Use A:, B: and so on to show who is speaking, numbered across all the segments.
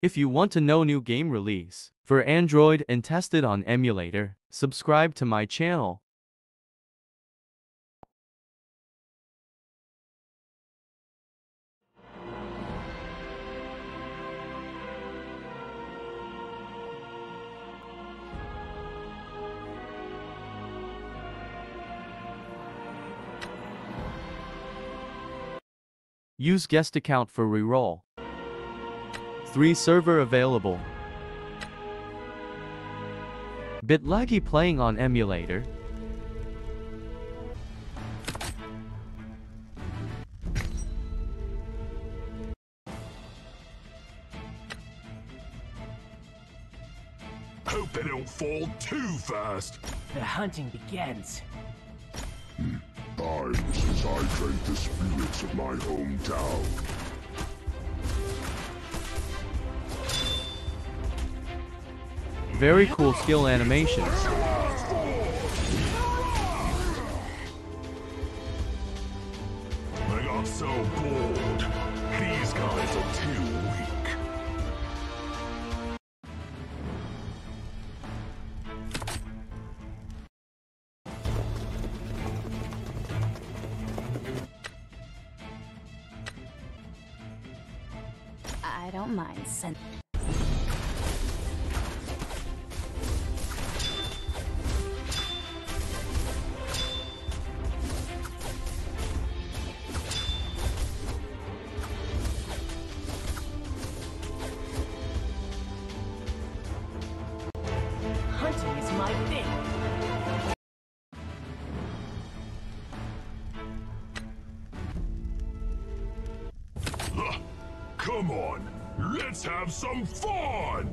A: If you want to know new game release for Android and test it on emulator, subscribe to my channel. Use guest account for reroll. 3 server available. Bit laggy playing on emulator.
B: Hope they don't fall too fast.
C: The hunting begins. Hmm.
B: Time since I drank the spirits of my hometown.
A: Very cool skill animations.
B: I got so bored. These guys are too weak.
D: I don't mind send.
B: Come on, let's have some fun!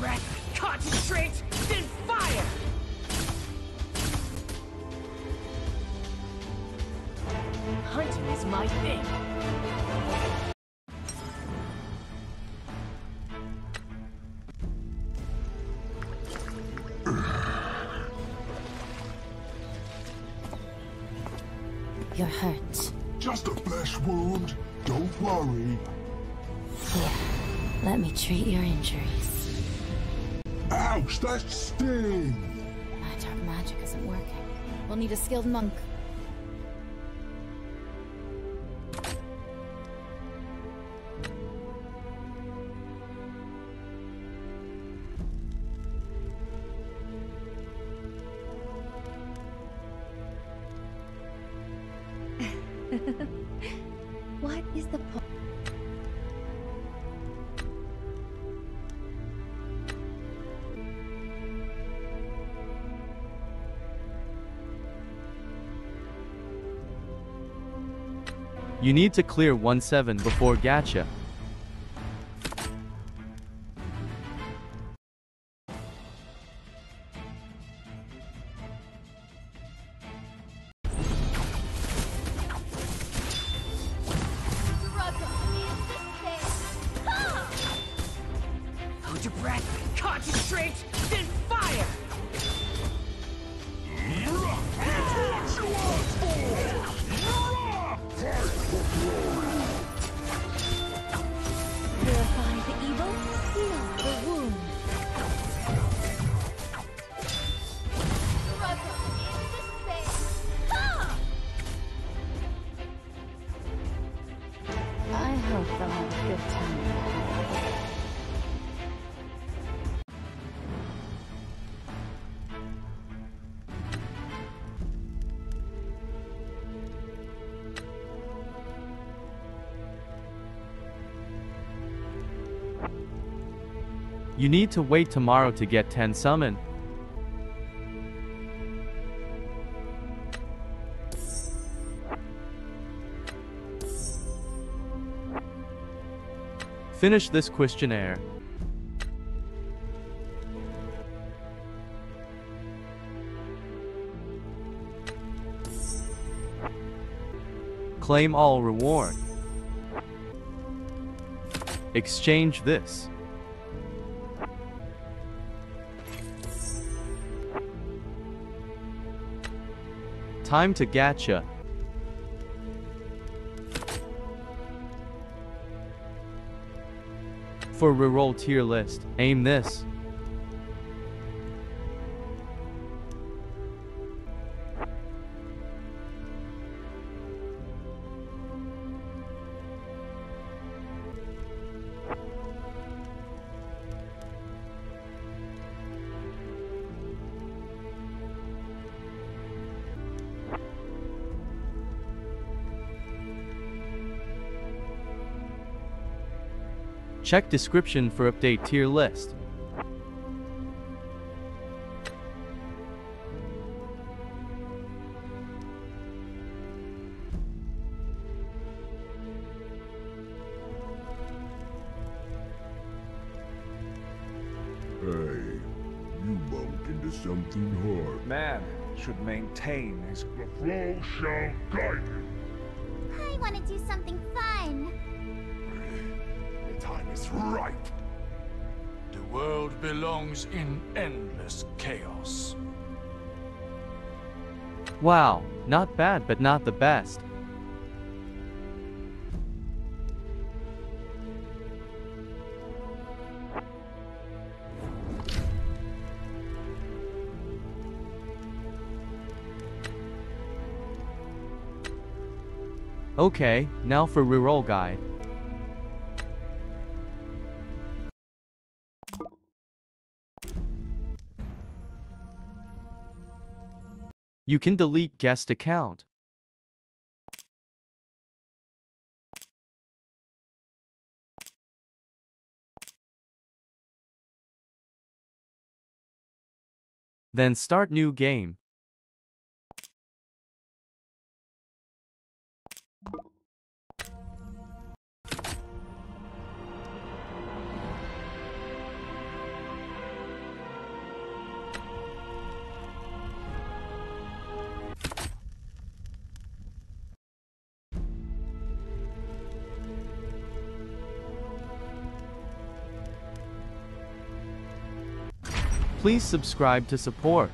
C: Breath, concentrate, then fire! Hunting is my thing.
D: You're hurt.
B: Just a flesh wound. Don't worry.
D: Here, let me treat your injuries.
B: Ouch, that sting!
D: My dark magic isn't working. We'll need a skilled monk.
A: You need to clear 1-7 before gacha.
B: You
A: need to wait tomorrow to get 10 summon. Finish this questionnaire. Claim all reward. Exchange this. Time to gacha. For reroll tier list, aim this. Check description for update tier list.
B: Hey, you bumped into something hard.
E: Man should maintain his
B: The flow shall guide you.
F: I want to do something fun.
B: Is right.
G: The world belongs in endless chaos.
A: Wow, not bad but not the best. Okay, now for reroll guide. You can delete guest account. Then start new game. Please subscribe to support.